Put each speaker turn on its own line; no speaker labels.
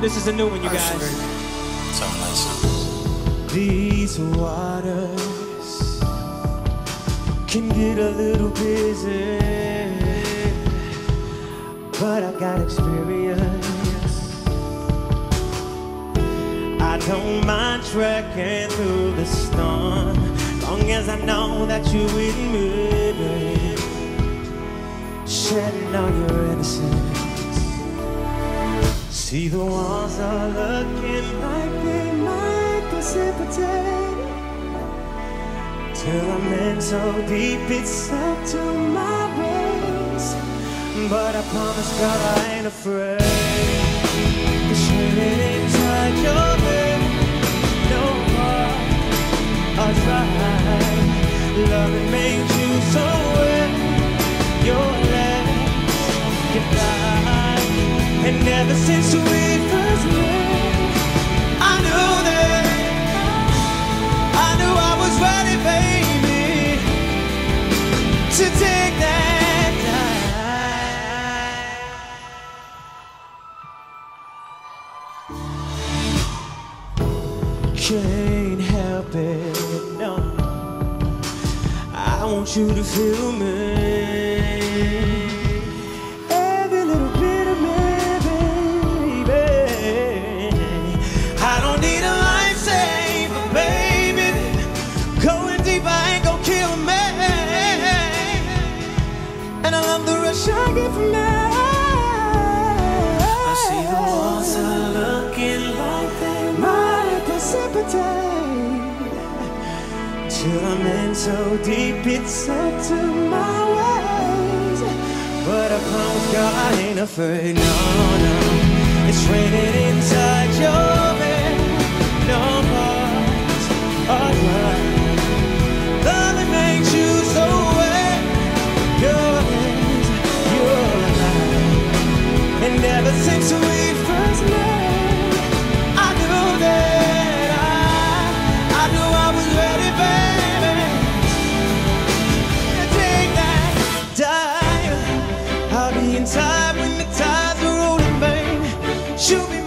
This is a new one, you guys.
Sound like something.
These waters can get a little busy, but I got experience. I don't mind trekking through the storm, long as I know that you're with me, babe. shedding all your innocence. See the walls are looking like they might precipitate Till I'm in so deep it's up to my waist But I promise God I ain't afraid. It's raining inside your Can't help it, no. I want you to feel me. From. I see the walls are looking like they might precipitate. Till I'm in so deep, it's up to my ways. But I promise I ain't afraid, no, no. It's raining inside you